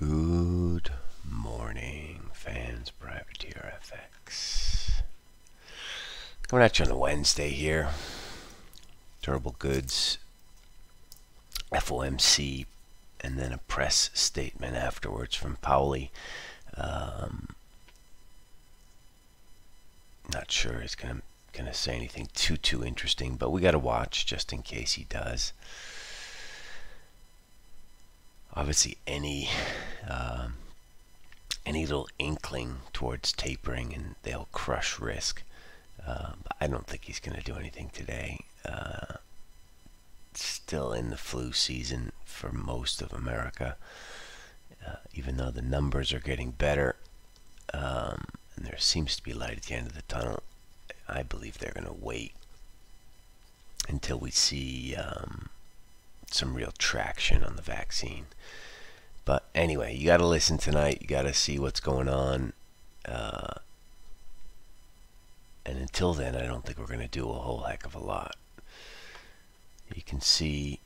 Good morning, fans. Privateer FX. Coming at you on a Wednesday here. Durable goods, FOMC, and then a press statement afterwards from Powell. Um, not sure he's gonna gonna say anything too too interesting, but we got to watch just in case he does obviously any um, any little inkling towards tapering and they'll crush risk. Uh, I don't think he's going to do anything today. Uh, still in the flu season for most of America, uh, even though the numbers are getting better um, and there seems to be light at the end of the tunnel. I believe they're going to wait until we see um, some real traction on the vaccine. But anyway, you got to listen tonight. You got to see what's going on. Uh, and until then, I don't think we're going to do a whole heck of a lot. You can see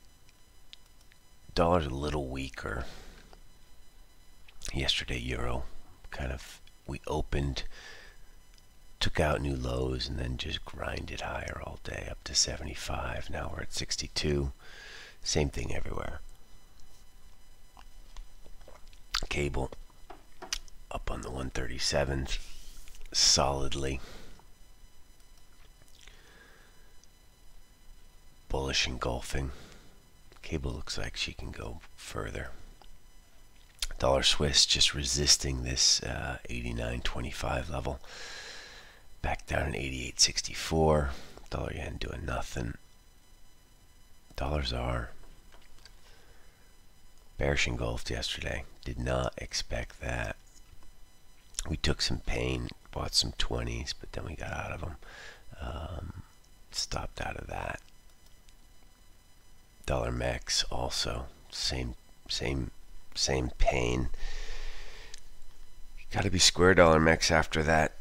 dollar's a little weaker. Yesterday, euro kind of we opened, took out new lows, and then just grinded higher all day up to 75. Now we're at 62. Same thing everywhere. Cable up on the 137th solidly. Bullish engulfing. Cable looks like she can go further. Dollar Swiss just resisting this uh, 89.25 level. Back down in 88.64. Dollar yen doing nothing. Dollars are bearish engulfed yesterday. Did not expect that. We took some pain, bought some 20s, but then we got out of them. Um, stopped out of that. Dollar Mex also same same same pain. Got to be square dollar Mex after that.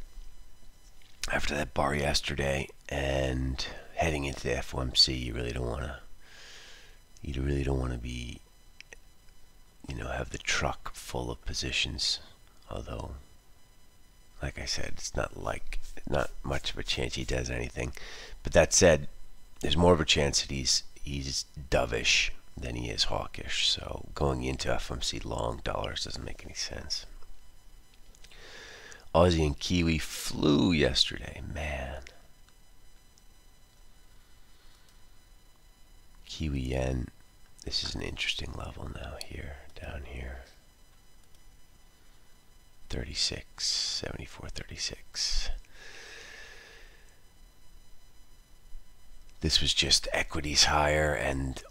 After that bar yesterday, and heading into the FOMC, you really don't want to you really don't want to be, you know, have the truck full of positions. Although, like I said, it's not like, not much of a chance he does anything. But that said, there's more of a chance that he's he's dovish than he is hawkish. So going into FMC long dollars doesn't make any sense. Aussie and Kiwi flew yesterday, man. Kiwi yen. This is an interesting level now here, down here. 36, 74, 36. This was just equities higher and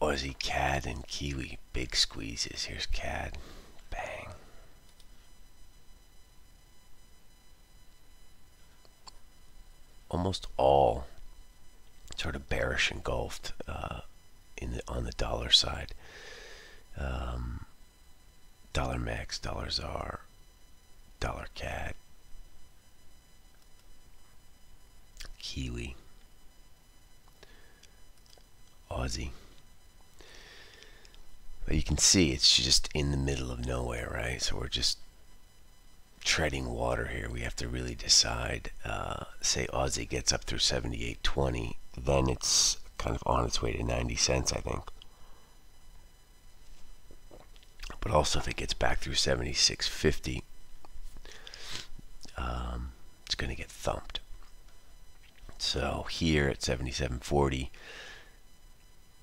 Aussie CAD and Kiwi big squeezes. Here's CAD. Bang. Almost all sort of bearish engulfed uh, in the, on the dollar side. Um, dollar Mex, dollar ZAR, dollar CAD, Kiwi, Aussie. But you can see it's just in the middle of nowhere, right? So we're just treading water here. We have to really decide. Uh, say Aussie gets up through 78.20, then it's kind of on its way to 90 cents, I think. But also, if it gets back through 76.50, um, it's going to get thumped. So here at 77.40,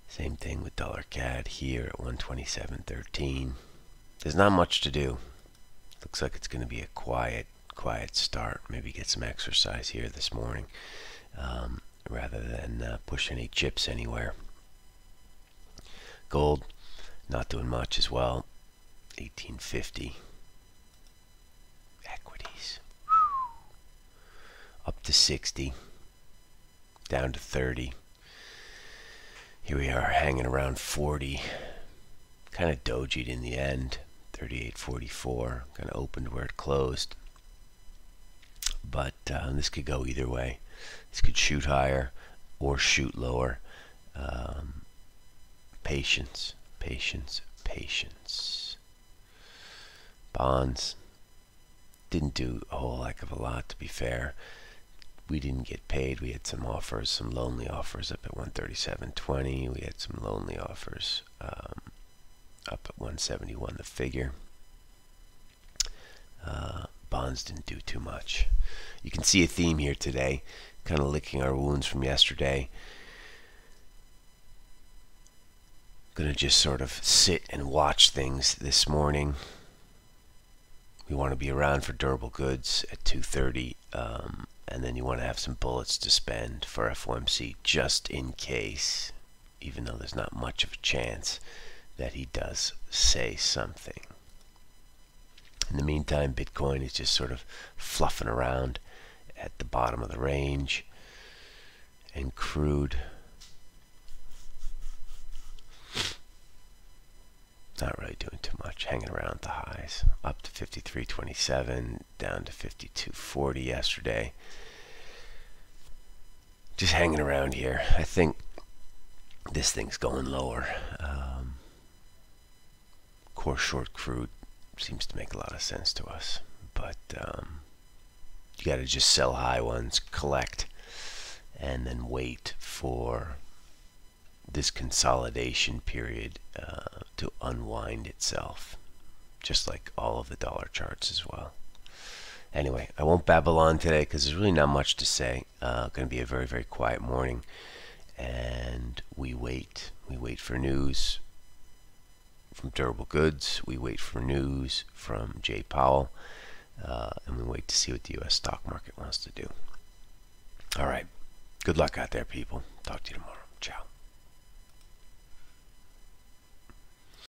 same thing with dollar CAD here at 127.13. There's not much to do. Looks like it's going to be a quiet, quiet start. Maybe get some exercise here this morning. Um, rather than uh, push any chips anywhere. Gold, not doing much as well. 1850. Equities. Up to 60. Down to 30. Here we are hanging around 40. Kind of dojied in the end. 38.44. Kind of opened where it closed. But uh, this could go either way. This could shoot higher or shoot lower. Um, patience, patience, patience. Bonds didn't do a whole heck of a lot, to be fair. We didn't get paid. We had some offers, some lonely offers up at 137.20. We had some lonely offers um, up at 171 the figure. Uh, didn't do too much. You can see a theme here today, kind of licking our wounds from yesterday. Gonna just sort of sit and watch things this morning. We want to be around for durable goods at 2:30, um, and then you want to have some bullets to spend for FOMC just in case, even though there's not much of a chance that he does say something. In the meantime, Bitcoin is just sort of fluffing around at the bottom of the range, and crude not really doing too much, hanging around the highs. Up to 53.27, down to 52.40 yesterday. Just hanging around here. I think this thing's going lower. Um, core short crude seems to make a lot of sense to us, but um, you got to just sell high ones, collect, and then wait for this consolidation period uh, to unwind itself, just like all of the dollar charts as well. Anyway, I won't babble on today because there's really not much to say. Uh, going to be a very, very quiet morning, and we wait. We wait for news from durable goods. We wait for news from Jay Powell, uh, and we wait to see what the U.S. stock market wants to do. All right. Good luck out there, people. Talk to you tomorrow. Ciao.